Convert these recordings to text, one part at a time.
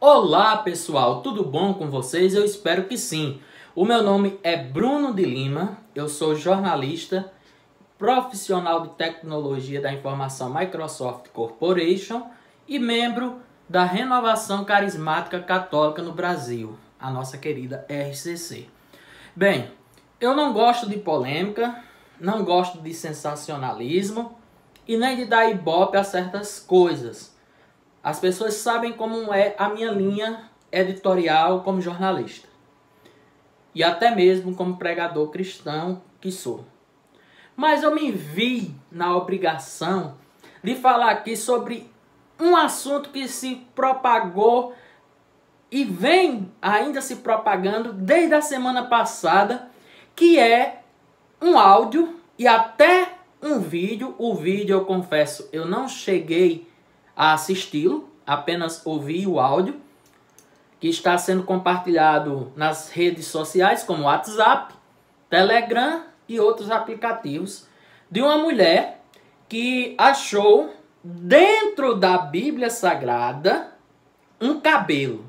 Olá pessoal, tudo bom com vocês? Eu espero que sim. O meu nome é Bruno de Lima, eu sou jornalista, profissional de tecnologia da informação Microsoft Corporation e membro da Renovação Carismática Católica no Brasil, a nossa querida RCC. Bem, eu não gosto de polêmica, não gosto de sensacionalismo e nem de dar ibope a certas coisas. As pessoas sabem como é a minha linha editorial como jornalista. E até mesmo como pregador cristão que sou. Mas eu me vi na obrigação de falar aqui sobre um assunto que se propagou e vem ainda se propagando desde a semana passada, que é um áudio e até um vídeo. O vídeo, eu confesso, eu não cheguei a assisti-lo, apenas ouvi o áudio, que está sendo compartilhado nas redes sociais como WhatsApp, Telegram e outros aplicativos, de uma mulher que achou dentro da Bíblia Sagrada um cabelo.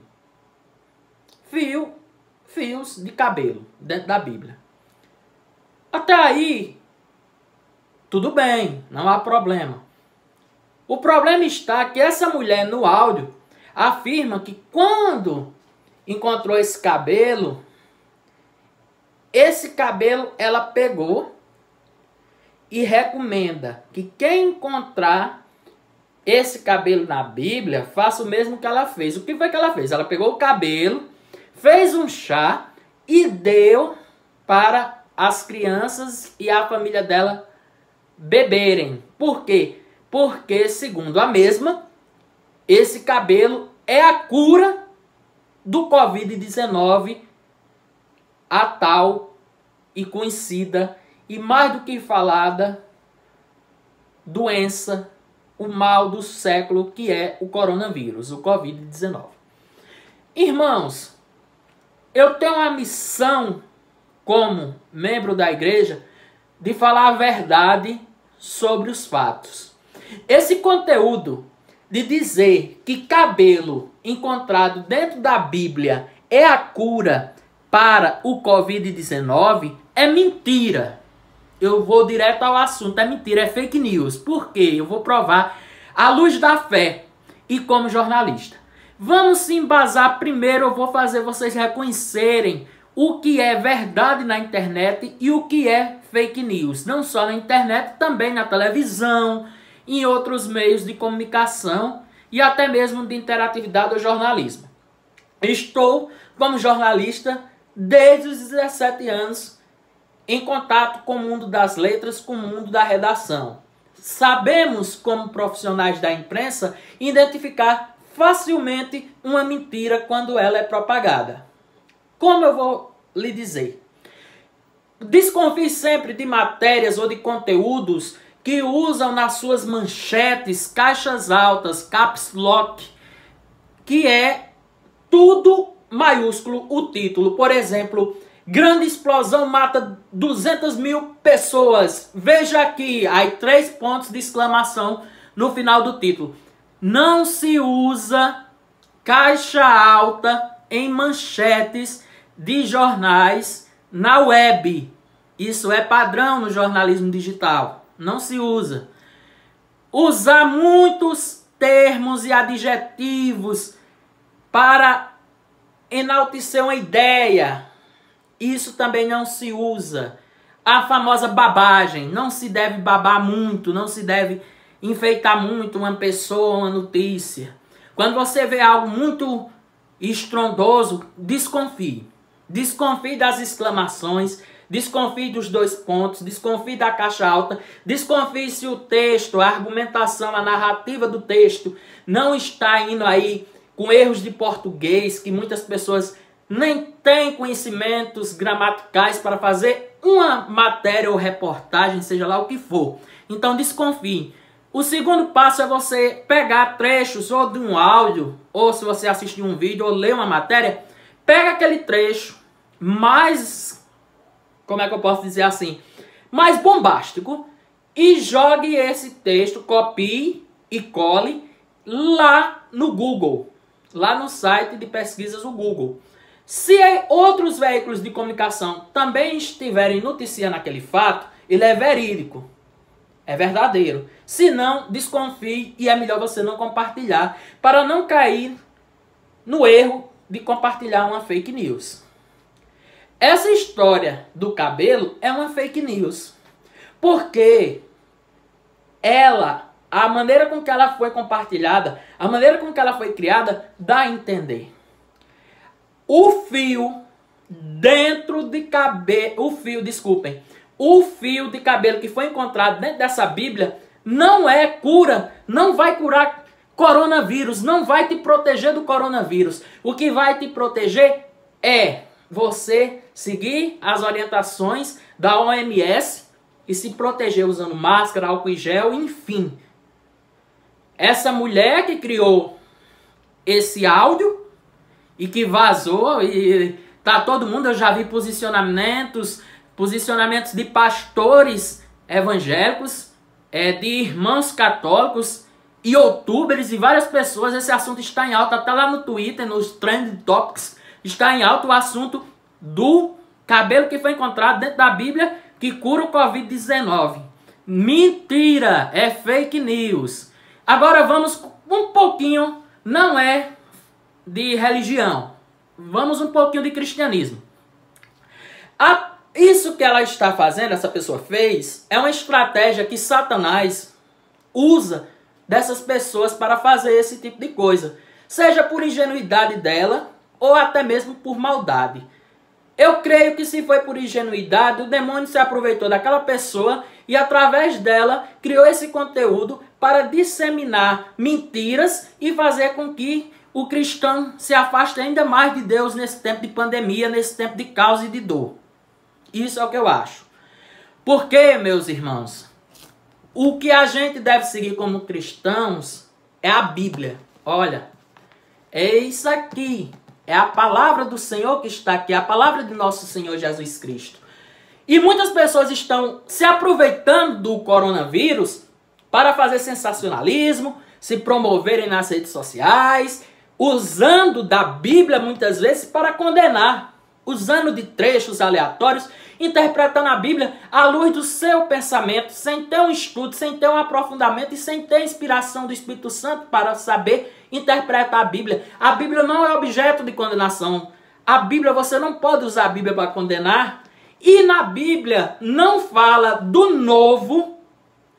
Fio, fios de cabelo dentro da Bíblia. Até aí, tudo bem, não há problema. O problema está que essa mulher no áudio afirma que quando encontrou esse cabelo, esse cabelo ela pegou e recomenda que quem encontrar esse cabelo na Bíblia faça o mesmo que ela fez. O que foi que ela fez? Ela pegou o cabelo, fez um chá e deu para as crianças e a família dela beberem. Por quê? Porque, segundo a mesma, esse cabelo é a cura do Covid-19, a tal e conhecida e mais do que falada doença, o mal do século que é o coronavírus, o Covid-19. Irmãos, eu tenho uma missão como membro da igreja de falar a verdade sobre os fatos. Esse conteúdo de dizer que cabelo encontrado dentro da Bíblia é a cura para o Covid-19 é mentira. Eu vou direto ao assunto, é mentira, é fake news. Por quê? Eu vou provar à luz da fé e como jornalista. Vamos se embasar primeiro, eu vou fazer vocês reconhecerem o que é verdade na internet e o que é fake news. Não só na internet, também na televisão, em outros meios de comunicação e até mesmo de interatividade ou jornalismo. Estou, como jornalista, desde os 17 anos em contato com o mundo das letras, com o mundo da redação. Sabemos, como profissionais da imprensa, identificar facilmente uma mentira quando ela é propagada. Como eu vou lhe dizer? Desconfie sempre de matérias ou de conteúdos que usam nas suas manchetes caixas altas, caps lock, que é tudo maiúsculo o título. Por exemplo, grande explosão mata 200 mil pessoas. Veja aqui, aí três pontos de exclamação no final do título. Não se usa caixa alta em manchetes de jornais na web. Isso é padrão no jornalismo digital não se usa. Usar muitos termos e adjetivos para enaltecer uma ideia, isso também não se usa. A famosa babagem, não se deve babar muito, não se deve enfeitar muito uma pessoa, uma notícia. Quando você vê algo muito estrondoso, desconfie. Desconfie das exclamações, Desconfie dos dois pontos, desconfie da caixa alta, desconfie se o texto, a argumentação, a narrativa do texto não está indo aí com erros de português que muitas pessoas nem têm conhecimentos gramaticais para fazer uma matéria ou reportagem, seja lá o que for. Então desconfie. O segundo passo é você pegar trechos ou de um áudio, ou se você assistir um vídeo ou ler uma matéria, pega aquele trecho mais como é que eu posso dizer assim, mais bombástico e jogue esse texto, copie e cole lá no Google. lá no site de pesquisas do Google. Se outros veículos de comunicação também estiverem noticiando aquele fato, ele é verídico, é verdadeiro. Se não, desconfie e é melhor você não compartilhar para não cair no erro de compartilhar uma fake news. Essa história do cabelo é uma fake news. Porque ela, a maneira com que ela foi compartilhada, a maneira com que ela foi criada, dá a entender. O fio dentro de cabelo, o fio, desculpem, o fio de cabelo que foi encontrado dentro dessa Bíblia não é cura, não vai curar coronavírus, não vai te proteger do coronavírus. O que vai te proteger é você seguir as orientações da OMS e se proteger usando máscara, álcool em gel, enfim. Essa mulher que criou esse áudio e que vazou e tá todo mundo, eu já vi posicionamentos, posicionamentos de pastores evangélicos, é, de irmãos católicos, youtubers e várias pessoas, esse assunto está em alta, tá lá no Twitter, nos trend topics, está em alta o assunto do cabelo que foi encontrado dentro da Bíblia que cura o Covid-19. Mentira! É fake news. Agora vamos um pouquinho, não é de religião. Vamos um pouquinho de cristianismo. A, isso que ela está fazendo, essa pessoa fez, é uma estratégia que Satanás usa dessas pessoas para fazer esse tipo de coisa. Seja por ingenuidade dela ou até mesmo por maldade. Eu creio que se foi por ingenuidade, o demônio se aproveitou daquela pessoa e através dela criou esse conteúdo para disseminar mentiras e fazer com que o cristão se afaste ainda mais de Deus nesse tempo de pandemia, nesse tempo de caos e de dor. Isso é o que eu acho. Porque, meus irmãos, o que a gente deve seguir como cristãos é a Bíblia. Olha, é isso aqui. É a palavra do Senhor que está aqui, é a palavra de nosso Senhor Jesus Cristo. E muitas pessoas estão se aproveitando do coronavírus para fazer sensacionalismo, se promoverem nas redes sociais, usando da Bíblia muitas vezes para condenar, usando de trechos aleatórios, interpretando a Bíblia à luz do seu pensamento, sem ter um estudo, sem ter um aprofundamento e sem ter inspiração do Espírito Santo para saber interpretar a Bíblia. A Bíblia não é objeto de condenação. A Bíblia, você não pode usar a Bíblia para condenar. E na Bíblia não fala do novo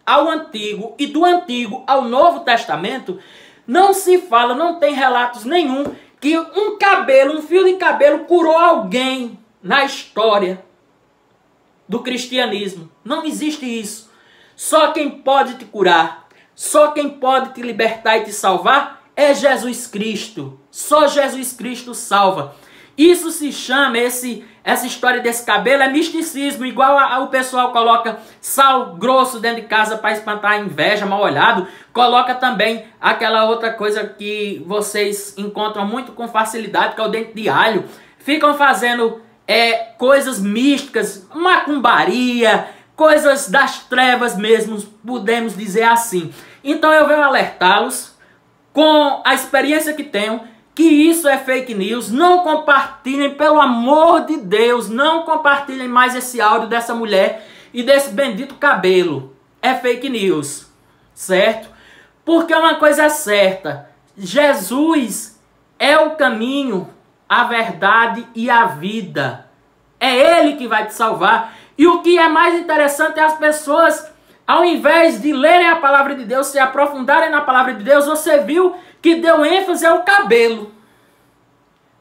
ao antigo e do antigo ao novo testamento. Não se fala, não tem relatos nenhum que um cabelo, um fio de cabelo curou alguém na história do cristianismo. Não existe isso. Só quem pode te curar, só quem pode te libertar e te salvar é Jesus Cristo. Só Jesus Cristo salva. Isso se chama, esse, essa história desse cabelo é misticismo, igual a, a, o pessoal coloca sal grosso dentro de casa para espantar a inveja, mal olhado. Coloca também aquela outra coisa que vocês encontram muito com facilidade, que é o dente de alho. Ficam fazendo é, coisas místicas, macumbaria, coisas das trevas mesmo, podemos dizer assim. Então eu venho alertá-los com a experiência que tenho, que isso é fake news. Não compartilhem, pelo amor de Deus, não compartilhem mais esse áudio dessa mulher e desse bendito cabelo. É fake news, certo? Porque uma coisa é certa: Jesus é o caminho, a verdade e a vida. É Ele que vai te salvar. E o que é mais interessante é as pessoas ao invés de lerem a palavra de Deus, se aprofundarem na palavra de Deus, você viu que deu ênfase ao cabelo.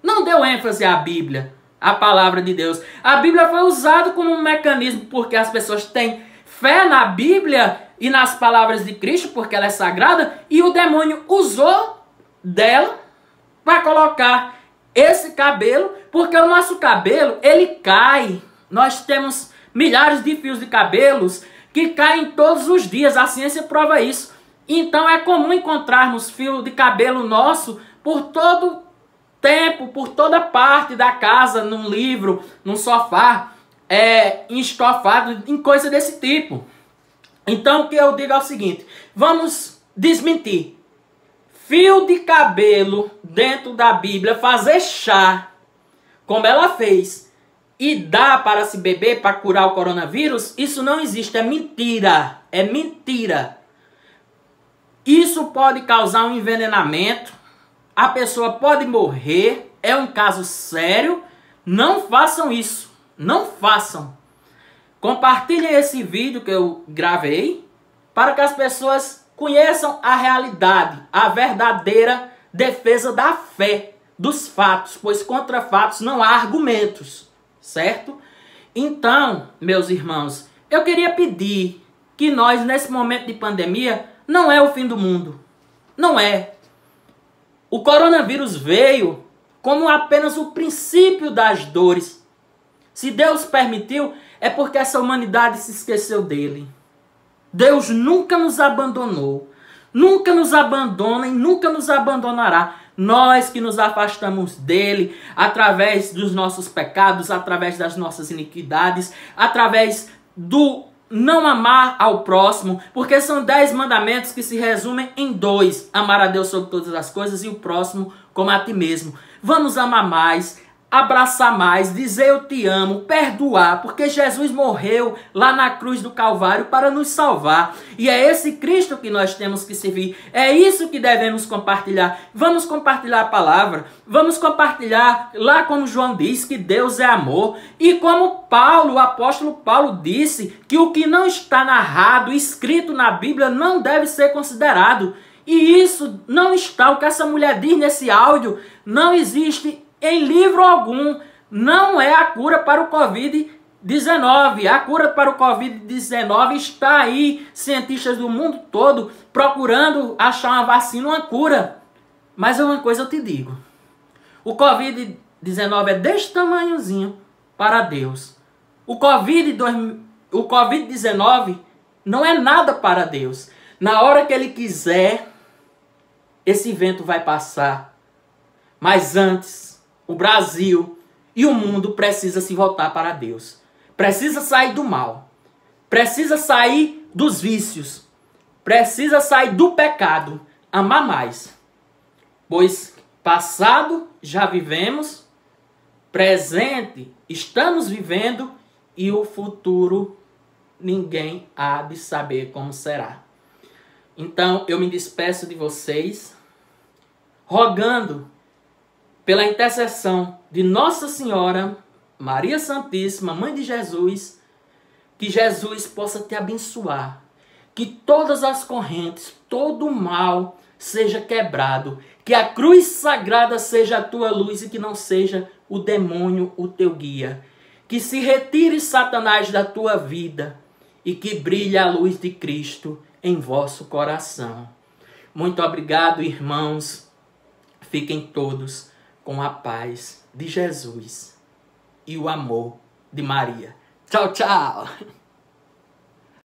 Não deu ênfase à Bíblia, à palavra de Deus. A Bíblia foi usada como um mecanismo porque as pessoas têm fé na Bíblia e nas palavras de Cristo, porque ela é sagrada, e o demônio usou dela para colocar esse cabelo, porque o nosso cabelo, ele cai. Nós temos milhares de fios de cabelos que caem todos os dias. A ciência prova isso. Então é comum encontrarmos fio de cabelo nosso por todo tempo, por toda parte da casa, num livro, num sofá, é, estofado, em coisa desse tipo. Então o que eu digo é o seguinte: vamos desmentir fio de cabelo dentro da Bíblia, fazer chá, como ela fez, e dar para se beber para curar o coronavírus, isso não existe, é mentira. É mentira. Isso pode causar um envenenamento, a pessoa pode morrer, é um caso sério. Não façam isso, não façam. Compartilhem esse vídeo que eu gravei para que as pessoas conheçam a realidade, a verdadeira defesa da fé, dos fatos, pois contra fatos não há argumentos, certo? Então, meus irmãos, eu queria pedir que nós, nesse momento de pandemia, não é o fim do mundo. Não é. O coronavírus veio como apenas o princípio das dores. Se Deus permitiu, é porque essa humanidade se esqueceu dele. Deus nunca nos abandonou, nunca nos abandona e nunca nos abandonará. Nós que nos afastamos dele através dos nossos pecados, através das nossas iniquidades, através do não amar ao próximo, porque são dez mandamentos que se resumem em dois: amar a Deus sobre todas as coisas e o próximo como a ti mesmo. Vamos amar mais, abraçar mais, dizer eu te amo, perdoar, porque Jesus morreu lá na cruz do Calvário para nos salvar. E é esse Cristo que nós temos que servir. É isso que devemos compartilhar. Vamos compartilhar a palavra. Vamos compartilhar lá como João diz que Deus é amor e como Paulo, o apóstolo Paulo disse que o que não está narrado, escrito na Bíblia não deve ser considerado. E isso não está, o que essa mulher diz nesse áudio, não existe em livro algum não é a cura para o Covid-19. A cura para o Covid-19 está aí, cientistas do mundo todo procurando achar uma vacina, uma cura. Mas uma coisa eu te digo: o Covid-19 é deste tamanhozinho para Deus. O Covid-19 o COVID não é nada para Deus. Na hora que Ele quiser, esse vento vai passar. Mas antes, o Brasil e o mundo precisa se voltar para Deus. Precisa sair do mal. Precisa sair dos vícios. Precisa sair do pecado. Amar mais. Pois passado já vivemos, presente estamos vivendo e o futuro ninguém há de saber como será. Então eu me despeço de vocês, rogando pela intercessão de Nossa Senhora, Maria Santíssima, Mãe de Jesus, que Jesus possa te abençoar, que todas as correntes, todo o mal seja quebrado, que a cruz sagrada seja a tua luz e que não seja o demônio o teu guia. Que se retire Satanás da tua vida e que brilhe a luz de Cristo em vosso coração. Muito obrigado, irmãos. Fiquem todos com a paz de Jesus e o amor de Maria. Tchau, tchau!